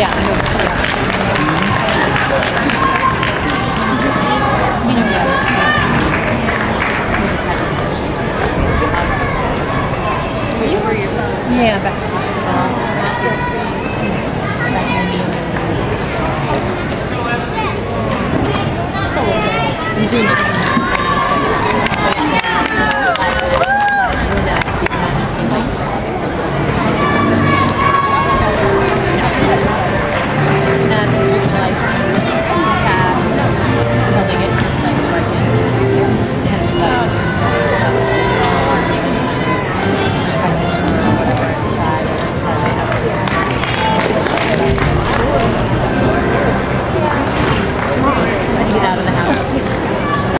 Yeah. Yeah. Back to hospital. Just a little bit. Yeah.